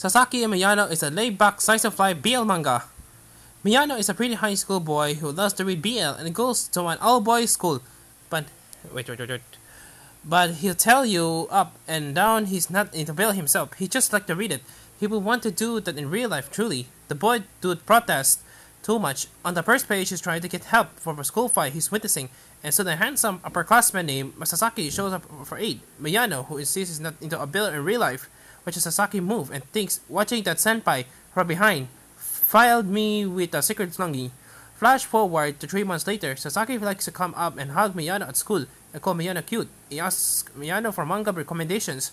Sasaki Miyano is a laid-back slice of life BL manga. Miyano is a pretty high school boy who loves to read BL and goes to an all-boys school. But wait, wait, wait, wait. But he'll tell you up and down he's not into BL himself. He just like to read it. He would want to do that in real life. Truly, the boy dude protests too much. On the first page, he's trying to get help from a school fight he's witnessing, and so the handsome upperclassman named Sasaki shows up for aid. Miyano, who insists he's not into a BL in real life, watches Sasaki move and thinks watching that senpai from behind filed me with a secret slungy. Flash forward to three months later, Sasaki likes to come up and hug Miyano at school and call Miyano cute. He asks Miyano for manga recommendations,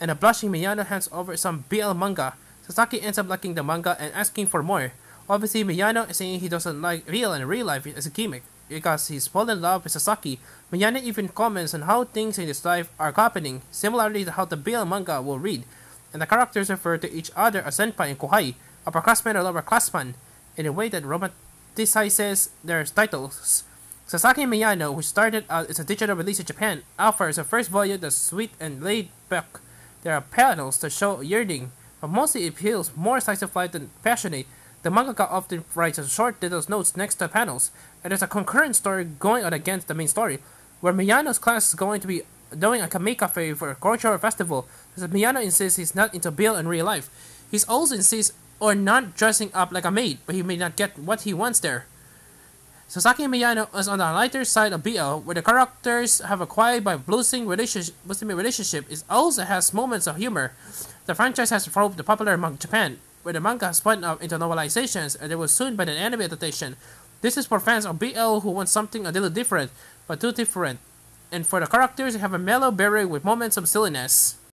and a blushing Miyano hands over some BL manga. Sasaki ends up liking the manga and asking for more. Obviously, Miyano is saying he doesn't like real and real life as a gimmick because he's fallen in love with Sasaki. Miyano even comments on how things in his life are happening, similarly to how the BL manga will read, and the characters refer to each other as senpai and kohai, upperclassmen or lowerclassmen, in a way that romanticizes their titles. Sasaki Miyano, who started out as a digital release in Japan, offers a first volume that's sweet and laid back. There are panels that show yearning, but mostly it feels more slice of life than passionate. The mangaka often writes short little notes next to panels, and there's a concurrent story going on against the main story, where Miyano's class is going to be doing a kame cafe for a cultural festival, because Miyano insists he's not into BL in real life. He also insists on not dressing up like a maid, but he may not get what he wants there. Sasaki Miyano is on the lighter side of BL, where the characters have a quiet but blossoming relationship, relationship. It also has moments of humor. The franchise has followed the popular among Japan, where the manga spun up into novelizations, uh, and there will soon be an anime adaptation. This is for fans of BL who want something a little different, but too different. And for the characters, they have a mellow berry with moments of silliness.